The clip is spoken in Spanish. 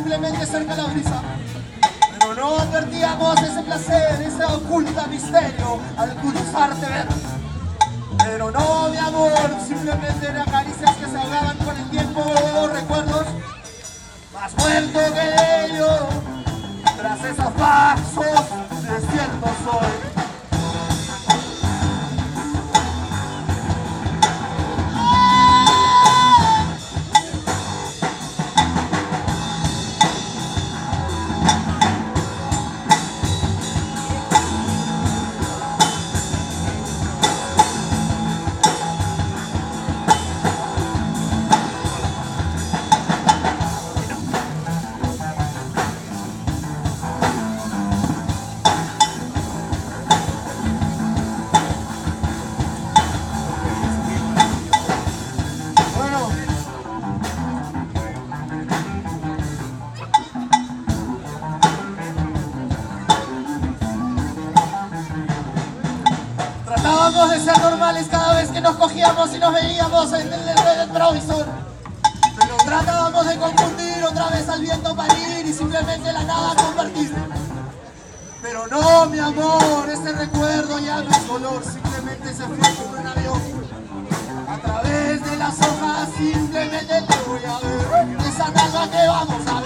simplemente cerca la brisa. Pero no advertíamos ese placer, ese oculta misterio al cruzarte ver. Pero no, mi amor, simplemente eran caricias que se ahogaban con el tiempo, Dejábamos de ser normales cada vez que nos cogíamos y nos veíamos en el del provisor. Pero tratábamos de confundir otra vez al viento parir y simplemente la nada compartir. Pero no, mi amor, ese recuerdo ya no es color, simplemente se fue como un avión. A través de las hojas simplemente te voy a ver, esa nada que vamos a.